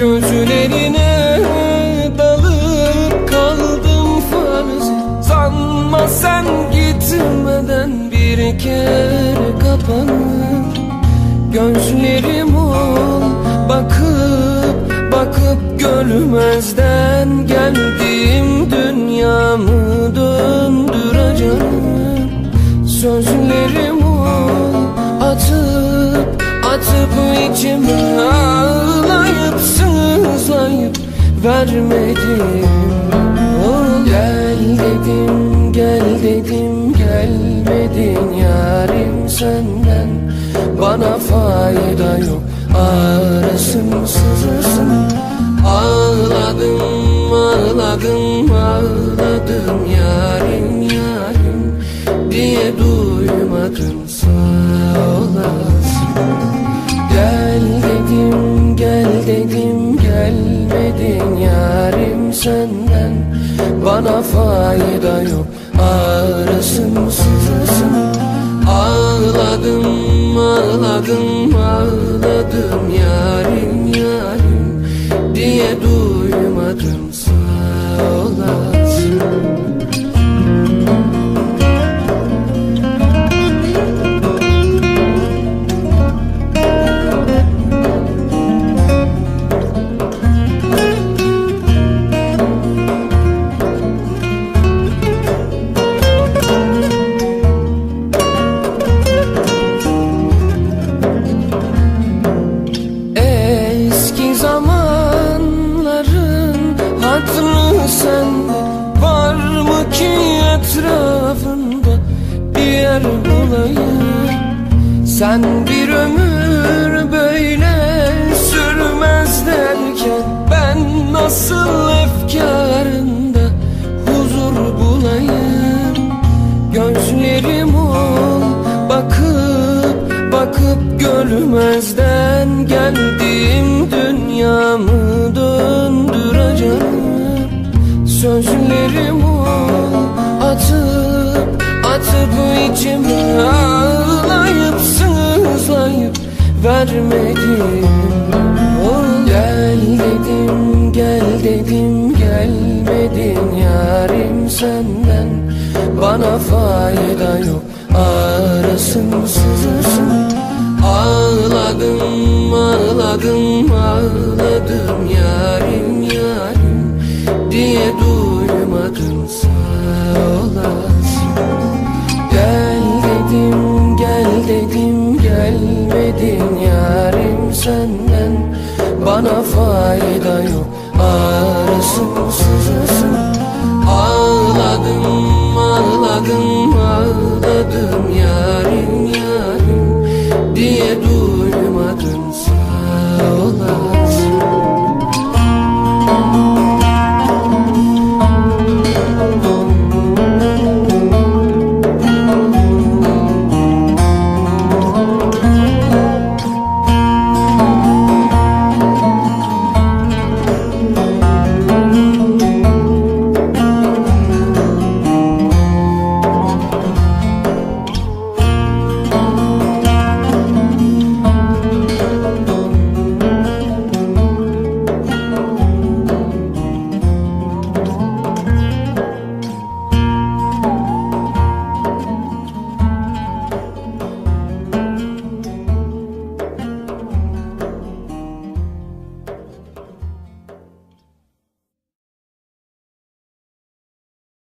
Gözlerine dalıp kaldım farz Sanma sen gitmeden bir kere kapanır. Gözlerim ol bakıp bakıp görmezden Geldim dünyamı döndüreceğim. Sözlerim ol atıp atıp içime vermedim. Oh, Gel dedim gel dedim gelmedin yarim senden. Bana fayda yok arasın sızısın Ağladım ağladım ağladım yarim yarim Diye duymadım sağ senden Bana fayda yok. Arasın sızısın ağladım ağladım sende? Var mı ki etrafında bir yer bulayım? Sen bir ömür böyle sürmez derken Ben nasıl efkarında huzur bulayım? Gözlerim ol bakıp bakıp görmezden Geldim dünyamı döndüreceğim Sözlerim ol atıp atıp içime ağlayıp sızlayıp vermedim. Oh, Gel dedim gel dedim gelmedin yarim senden Bana fayda yok. Arasın sızısın Ağladım ağladım ağladım. Yarim senden